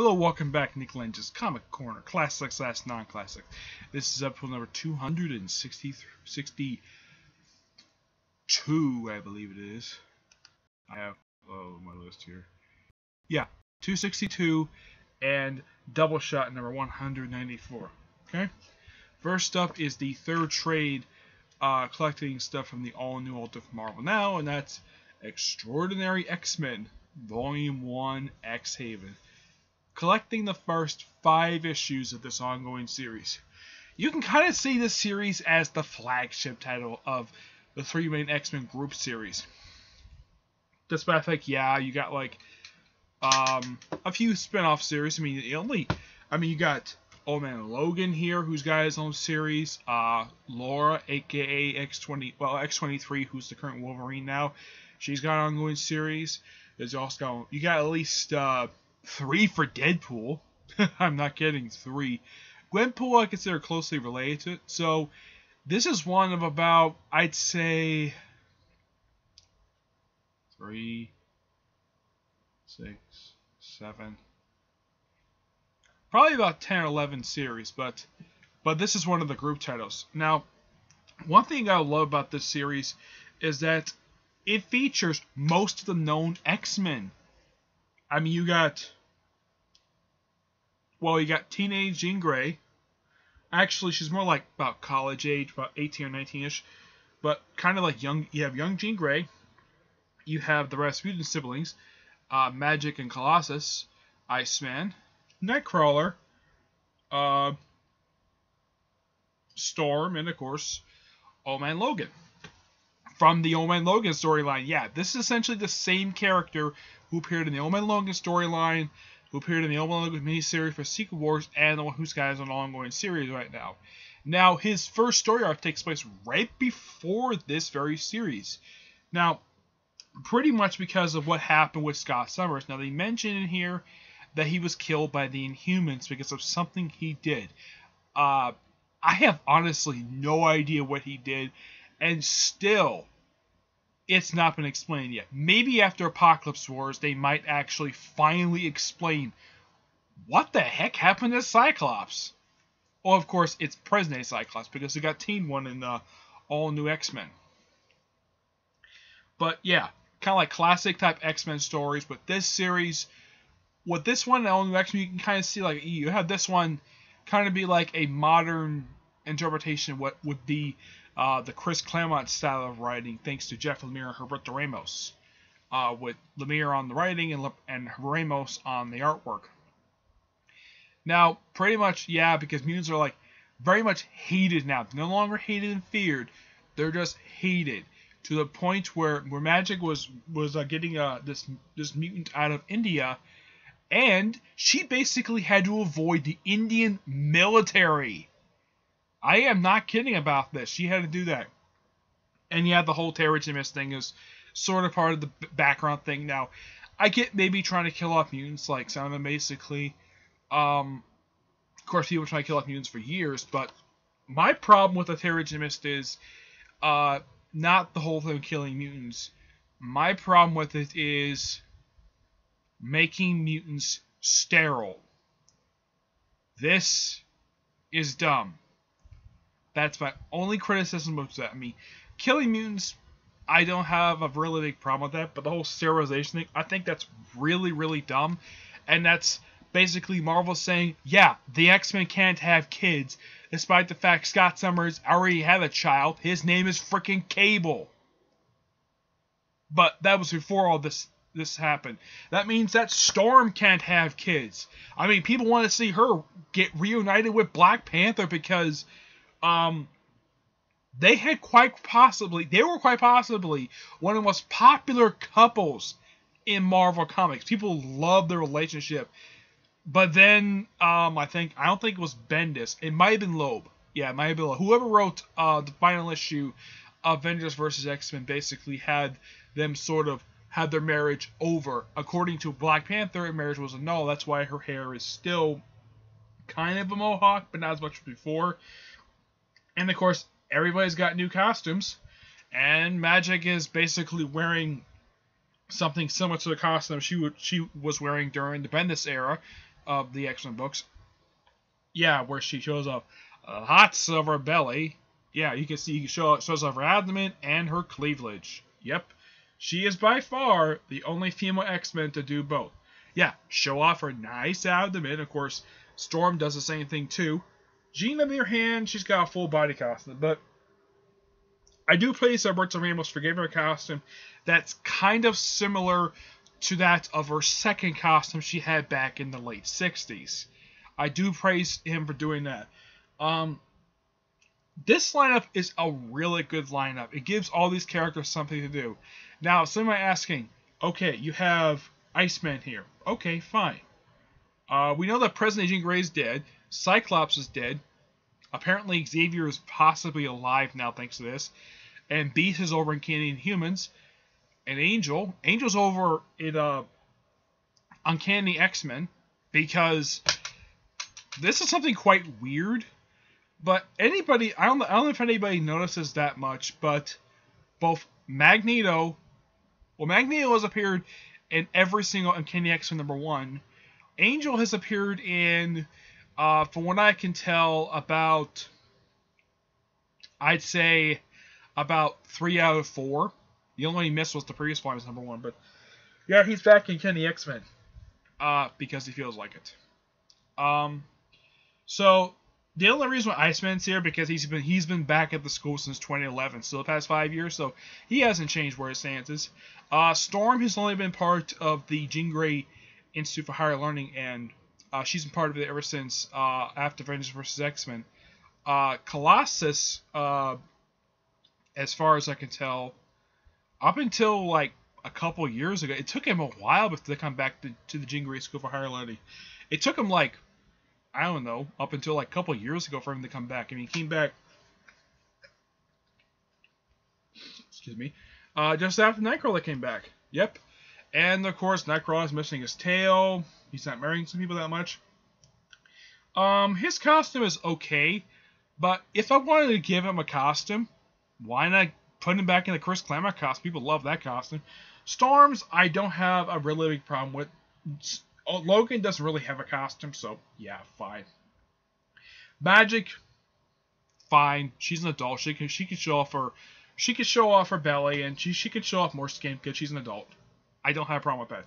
Hello, welcome back, Nick Lenz's Comic Corner, classic slash non-classic. This is episode number 262, I believe it is. I have oh my list here. Yeah, 262 and double shot number 194. Okay. First up is the third trade, uh, collecting stuff from the all-new Ultimate Marvel Now, and that's Extraordinary X-Men Volume 1 X-Haven collecting the first five issues of this ongoing series. You can kind of see this series as the flagship title of the three main X-Men group series. Despite the fact, yeah, you got like um, a few spin-off series. I mean, only, I mean, you got Old Man Logan here, who's got his own series. Uh, Laura, aka X20, well, X23, who's the current Wolverine now, she's got an ongoing series. There's also you got at least uh, three for Deadpool. I'm not kidding, three. Gwenpool I consider closely related to it. So this is one of about, I'd say, three, six, seven, probably about 10 or 11 series, but but this is one of the group titles. Now, one thing I love about this series is that it features most of the known X-Men. I mean, you got well, you got teenage Jean Grey. Actually, she's more like about college age, about 18 or 19 ish, but kind of like young. You have young Jean Grey. You have the Rasputin siblings, uh, Magik and Colossus, Iceman, Nightcrawler, uh, Storm, and of course, Old Man Logan. From the Old Man Logan storyline, yeah, this is essentially the same character who appeared in the Old Man Logan storyline who appeared in the Man miniseries for Secret Wars and the one who's got an ongoing series right now. Now, his first story arc takes place right before this very series. Now, pretty much because of what happened with Scott Summers. Now, they mention in here that he was killed by the Inhumans because of something he did. Uh, I have honestly no idea what he did, and still, it's not been explained yet. Maybe after Apocalypse Wars, they might actually finally explain what the heck happened to Cyclops. Well, of course, it's present day Cyclops because we got Teen One in the all new X Men. But yeah, kind of like classic type X Men stories. But this series, with this one, all new X Men, you can kind of see like you have this one kind of be like a modern interpretation of what would be uh, the Chris Claremont style of writing, thanks to Jeff Lemire and Humberto Ramos, uh, with Lemire on the writing and, and Ramos on the artwork. Now, pretty much, yeah, because mutants are like very much hated now. They're no longer hated and feared. They're just hated to the point where where Magik was was uh, getting uh, this this mutant out of India, and she basically had to avoid the Indian military. I am not kidding about this. She had to do that. And yeah, the whole Terrigen Mist thing is sort of part of the background thing. Now, I get maybe trying to kill off mutants, like some of them basically. Um, of course, people try to kill off mutants for years, but my problem with the Terrigen Mist is uh, not the whole thing of killing mutants. My problem with it is making mutants sterile. This is dumb. That's my only criticism of that. I mean, killing mutants, I don't have a really big problem with that, but the whole sterilization thing, I think that's really, really dumb. And that's basically Marvel saying, yeah, the X Men can't have kids, despite the fact Scott Summers already had a child. His name is freaking Cable. But that was before all this this happened. That means that Storm can't have kids. I mean, people want to see her get reunited with Black Panther because um, they had quite possibly, they were quite possibly one of the most popular couples in Marvel Comics. People love their relationship. But then, um, I think, I don't think it was Bendis. It might have been Loeb. Yeah, it might have been Loeb. Whoever wrote uh, the final issue of Avengers vs. X-Men basically had them sort of had their marriage over. According to Black Panther, marriage was a no. That's why her hair is still kind of a mohawk, but not as much as before. And of course, everybody's got new costumes, and Magik is basically wearing something similar to the costume she she was wearing during the Bendis era of the X Men books. Yeah, where she shows off a hot silver belly. Yeah, you can see she show shows off her abdomen and her cleavage. Yep, she is by far the only female X Men to do both. Yeah, show off her nice abdomen. Of course, Storm does the same thing too. Jean, on the other hand, she's got a full body costume, but I do praise Roberto Ramos for giving her a costume that's kind of similar to that of her second costume she had back in the late 60s. I do praise him for doing that. Um, this lineup is a really good lineup. It gives all these characters something to do. Now, some somebody asking, okay, you have Iceman here. Okay, fine. Uh, we know that President Jean Grey is dead. Cyclops is dead. Apparently, Xavier is possibly alive now thanks to this. And Beast is over in Uncanny Humans. And Angel, Angel's over in uh, Uncanny X Men because this is something quite weird. But anybody, I don't, I don't know if anybody notices that much, but both Magneto, well, Magneto has appeared in every single Uncanny X Men number one. Angel has appeared in, uh, from what I can tell, about, I'd say, about three out of four. The only he missed was the previous one was number one, but yeah, he's back in Kenny X Men, uh, because he feels like it. Um, so the only reason why Iceman's here because he's been he's been back at the school since 2011, so the past five years, so he hasn't changed where his stance is. Uh, Storm has only been part of the Jean Grey Institute for Higher Learning, and uh, she's been part of it ever since uh, after Avengers vs X Men. Uh, Colossus, uh, as far as I can tell, up until like a couple years ago, it took him a while before they come back to, to the Grey School for Higher Learning. It took him like I don't know up until like a couple years ago for him to come back. I mean, he came back. Excuse me. Uh, just after Nightcrawler came back. Yep. And of course, Nightcrawler is missing his tail. He's not marrying some people that much. Um, his costume is okay, but if I wanted to give him a costume, why not put him back in the Chris Claremont costume? People love that costume. Storms, I don't have a really big problem with. Logan doesn't really have a costume, so yeah, fine. Magik, fine. She's an adult. She can she can show off her she can show off her belly and she she can show off more skin because she's an adult. I don't have a problem with that.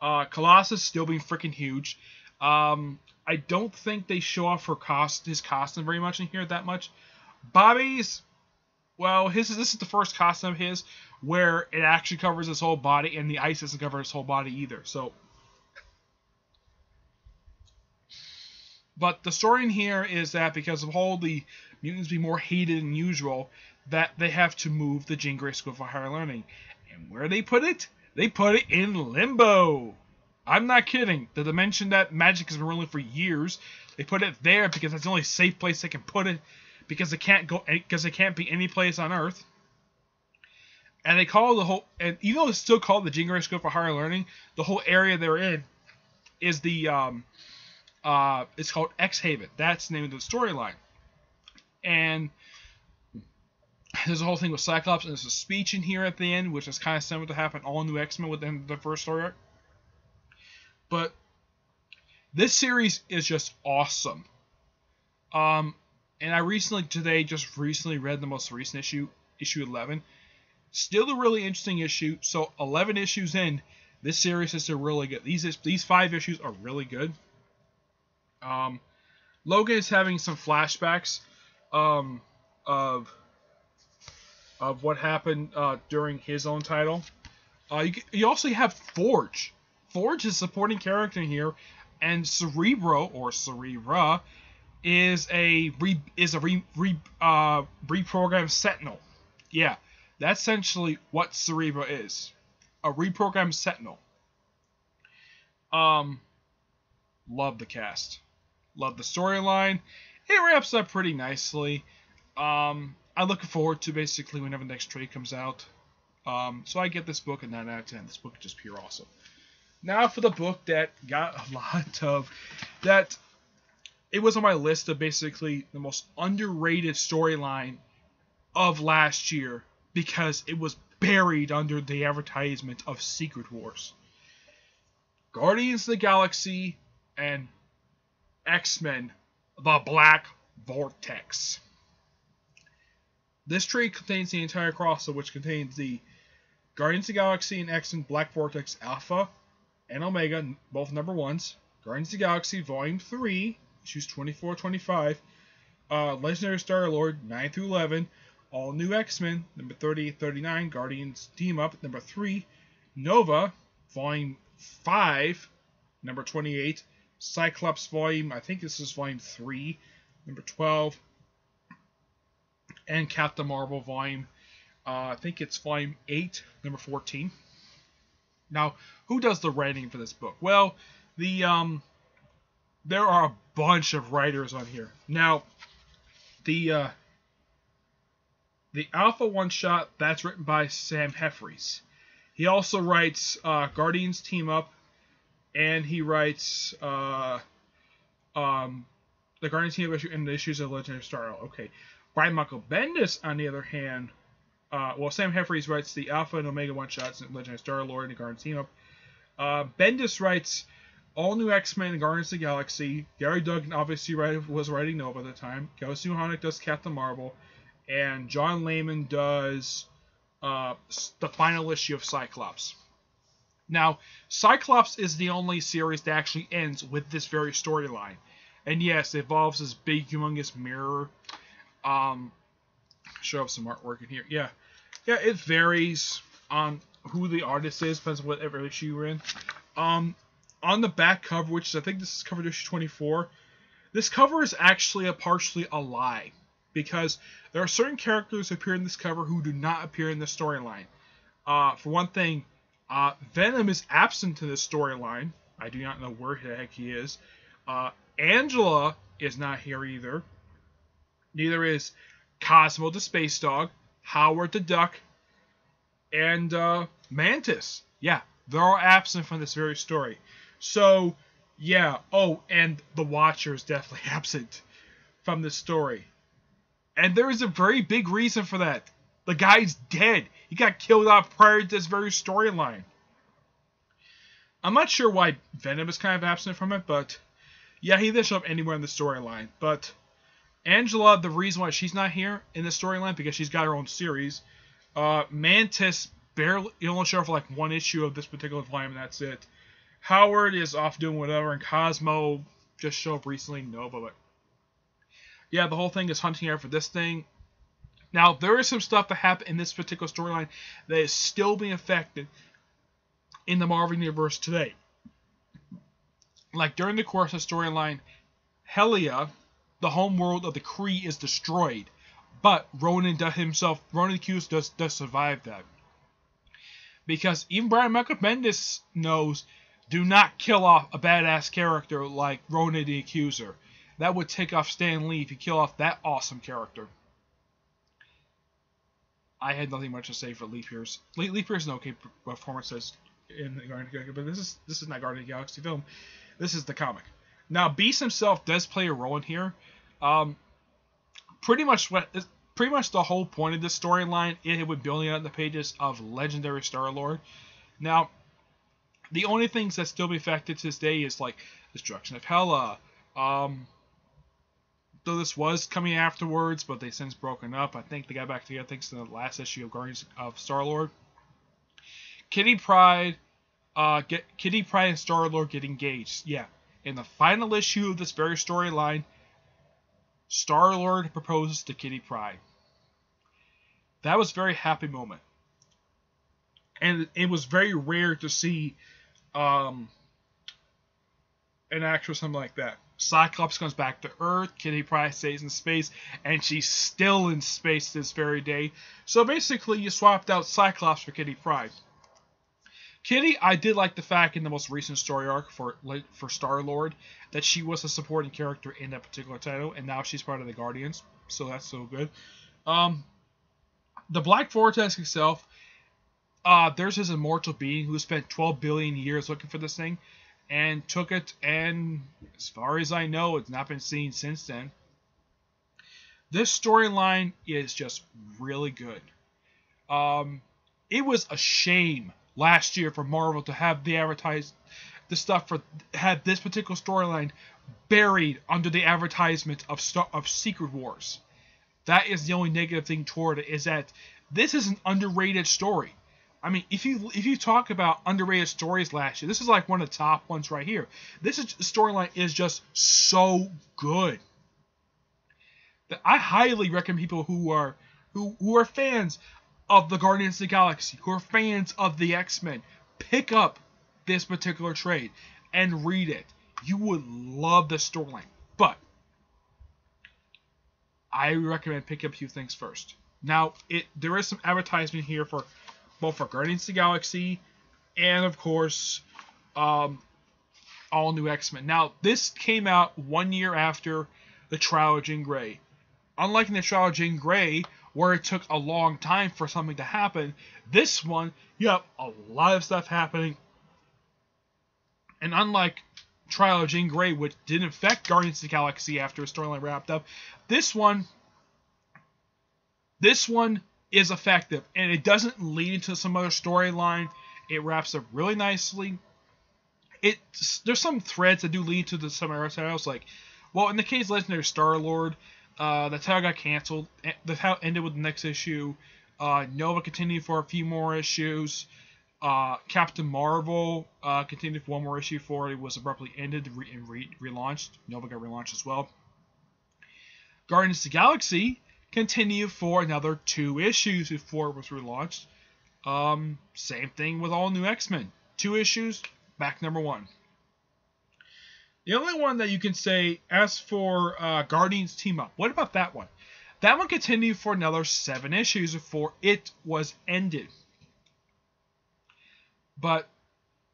Uh, Colossus still being freaking huge. Um, I don't think they show off her cost his costume very much in here that much. Bobby's, well, his this is the first costume of his where it actually covers his whole body, and the ice doesn't cover his whole body either. So, but the story in here is that because of all the mutants being more hated than usual, that they have to move the Jean Grey School for Higher Learning, and where they put it, they put it in limbo. I'm not kidding. The dimension that Magik has been ruling for years, they put it there because that's the only safe place they can put it because it can't go because it can't be any place on Earth. And they call the whole and even though it's still called the Jean School for Higher Learning, the whole area they're in is the um uh it's called X Haven. That's the name of the storyline. And there's a whole thing with Cyclops, and there's a speech in here at the end, which is kind of similar to happen all New X Men within the first story arc. But this series is just awesome. Um, and I recently today just recently read the most recent issue, issue 11. Still a really interesting issue. So 11 issues in, this series is still really good. These these five issues are really good. Um, Logan is having some flashbacks um, of of what happened uh, during his own title. Uh, you, you also have Forge. Forge is supporting character here, and Cerebro or Cerebra is a re, is a re, re, uh, reprogrammed Sentinel. Yeah, that's essentially what Cerebro is, a reprogrammed Sentinel. Um, love the cast, love the storyline. It wraps up pretty nicely. Um, I'm looking forward to basically whenever the next trade comes out. Um, so I get this book a 9 out of 10. This book is just pure awesome. Now for the book that got a lot of that it was on my list of basically the most underrated storyline of last year because it was buried under the advertisement of Secret Wars. Guardians of the Galaxy and X Men The Black Vortex. This tree contains the entire crossover, which contains the Guardians of the Galaxy and X Men Black Vortex Alpha and Omega, both number ones. Guardians of the Galaxy Volume 3, issues 24 25. Uh, Legendary Star Lord 9 through 11. All New X Men, number 38 39. Guardians Team Up, number 3. Nova, Volume 5, number 28. Cyclops Volume, I think this is Volume 3, number 12. And Captain Marvel Volume, uh, I think it's Volume 8, number 14. Now, who does the writing for this book? Well, the um, there are a bunch of writers on here. Now, the uh, the Alpha one shot that's written by Sam Humphries. He also writes uh, Guardians Team Up, and he writes uh, um, the Guardians Team Up issue and the issues of Legendary Star. Okay, Brian Michael Bendis, on the other hand, uh, well, Sam Humphries writes the Alpha and Omega one shots in Legendary Star Lord and the Guardians Team Up. Uh, Bendis writes all new X Men and Guardians of the Galaxy. Gerry Duggan obviously was writing Nova at the time. Kelly Sue DeConnick does Captain Marvel, and John Layman does uh, the final issue of Cyclops. Now, Cyclops is the only series that actually ends with this very storyline. And yes, it involves this big, humongous mirror. Um, show up some artwork in here. Yeah, yeah, it varies on who the artist is, depends on whatever issue you're in. Um, on the back cover, which I think this is cover issue 24, this cover is actually a partially a lie because there are certain characters who appear in this cover who do not appear in the storyline. Uh, for one thing, uh, Venom is absent in this storyline. I do not know where the heck he is. Uh, Angela is not here either. Neither is Cosmo the Space Dog, Howard the Duck, and uh, Mantis. Yeah, they're all absent from this very story. So, yeah. Oh, and the Watcher is definitely absent from this story. And there is a very big reason for that. The guy's dead. He got killed off prior to this very storyline. I'm not sure why Venom is kind of absent from it, but yeah, he didn't show up anywhere in the storyline. But Angela, the reason why she's not here in the storyline because she's got her own series. Uh, Mantis barely he only showed up for like one issue of this particular volume, and that's it. Howard is off doing whatever, and Cosmo just showed up recently, Nova. But yeah, the whole thing is hunting out for this thing. Now there is some stuff that happened in this particular storyline that is still being affected in the Marvel universe today. Like during the course of the storyline, Hala, the home world of the Kree, is destroyed, but Ronan himself, Ronan Hughes does does survive that. Because even Brian Michael Bendis knows, do not kill off a badass character like Ronan the Accuser. That would take off Stan Lee if you kill off that awesome character. I had nothing much to say for Lee Pace. Lee, Lee Pace is an okay performance in the Guardian of the Galaxy, but this is this is not Guardian of the Galaxy film. This is the comic. Now Beast himself does play a role in here. Um, pretty much what pretty much the whole point of this storyline it had building out the pages of Legendary Star Lord. Now, the only things that still be affected to this day is like destruction of Hala. Um, though this was coming afterwards, but they since broken up. I think they got back together thanks to the last issue of Guardians of Star Lord. Kitty Pryde, uh, get Kitty Pryde and Star Lord get engaged. Yeah, in the final issue of this very storyline, Star Lord proposes to Kitty Pryde. That was a very happy moment, and it was very rare to see um, an actress something like that. Cyclops comes back to Earth, Kitty Pryde stays in space, and she's still in space this very day. So basically, you swapped out Cyclops for Kitty Pryde. Kitty, I did like the fact in the most recent story arc for for Star Lord that she was a supporting character in that particular title, and now she's part of the Guardians, so that's so good. Um, the Black Vortex itself, uh, there's this immortal being who spent 12 billion years looking for this thing and took it, and as far as I know, it's not been seen since then. This storyline is just really good. Um, it was a shame last year for Marvel to have the advertised the stuff for had this particular storyline buried under the advertisement of Star- of Secret Wars. That is the only negative thing toward it is that this is an underrated story. I mean, if you if you talk about underrated stories last year, this is like one of the top ones right here. This storyline is just so good. That I highly recommend people who are who who are fans of the Guardians of the Galaxy, who are fans of the X Men, pick up this particular trade and read it. You would love the storyline, but I recommend picking up a few things first. Now, it there is some advertisement here for both for Guardians of the Galaxy and of course um, all new X-Men. Now, this came out one year after the trial of Jean Grey. Unlike in the trial of Jean Grey, where it took a long time for something to happen, this one you have a lot of stuff happening. And unlike Trial of Jean Grey, which didn't affect Guardians of the Galaxy after a storyline wrapped up, this one this one is effective and it doesn't lead into some other storyline. It wraps up really nicely. It there's some threads that do lead to the some other titles like well in the case of Legendary Star Lord, uh, the title got canceled. The title ended with the next issue. Uh, Nova continued for a few more issues. Uh, Captain Marvel uh, continued for one more issue for it. It was abruptly ended and re- relaunched. Nova got relaunched as well. Guardians of the Galaxy continued for another two issues before it was relaunched. Um, same thing with all new X Men. Two issues, back number one. The only one that you can say, as for uh, Guardians Team Up, what about that one? That one continued for another seven issues before it was ended. But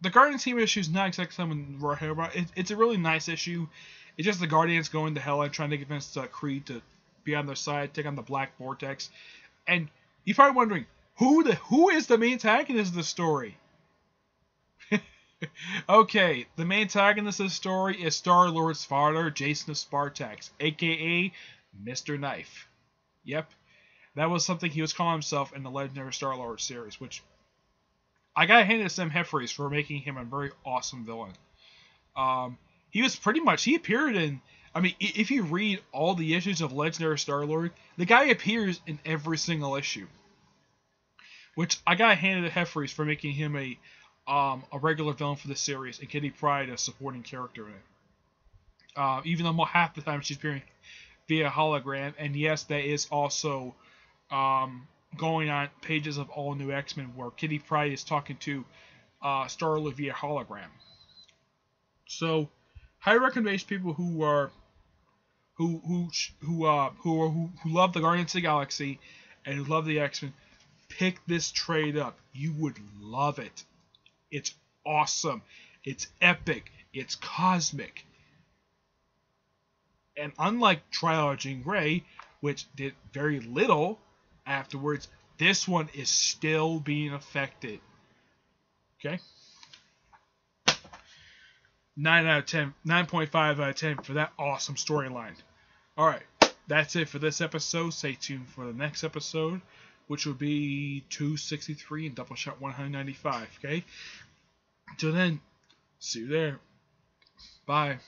the Guardians Team issue is not exactly something we're here about. It, it's a really nice issue. It's just the Guardians going to hell and trying to convince uh, Creed to be on their side, take on the Black Vortex. And you're probably wondering, who the who is the main antagonist of the story? okay, the main antagonist of the story is Star Lord's father, Jason of Spartax, aka Mr. Knife. Yep, that was something he was calling himself in the Legendary Star Lord series, which I gotta hand it to Sam Humphries for making him a very awesome villain. Um, he was pretty much he appeared in I mean, if you read all the issues of Legendary Star Lord, the guy appears in every single issue. Which I got handed to Humphries for making him a um, a regular villain for the series, and Kitty Pryde a supporting character in it. Uh, even though half the time she's appearing via hologram, and yes, that is also um, going on pages of all new X Men where Kitty Pryde is talking to uh, Star Lord via hologram. So high recommendation people who are who who who uh who are, who, who love the Guardians of the Galaxy and who love the X Men, pick this trade up. You would love it. It's awesome. It's epic. It's cosmic. And unlike Trial of Jean Grey, which did very little afterwards, this one is still being affected. Okay? 9 out of 10, 9.5 out of 10 for that awesome storyline. Alright, that's it for this episode. Stay tuned for the next episode, which would be 263 and Double Shot 195, okay? Until then, see you there. Bye.